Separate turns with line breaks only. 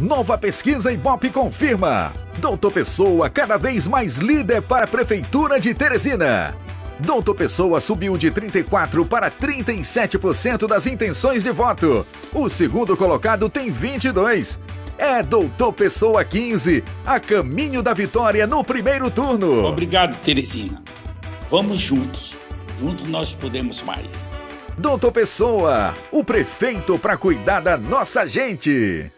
Nova pesquisa Ibope confirma. Doutor Pessoa cada vez mais líder para a Prefeitura de Teresina. Doutor Pessoa subiu de 34% para 37% das intenções de voto. O segundo colocado tem 22%. É Doutor Pessoa 15, a caminho da vitória no primeiro turno.
Obrigado, Teresina. Vamos juntos. Juntos nós podemos mais.
Doutor Pessoa, o prefeito para cuidar da nossa gente.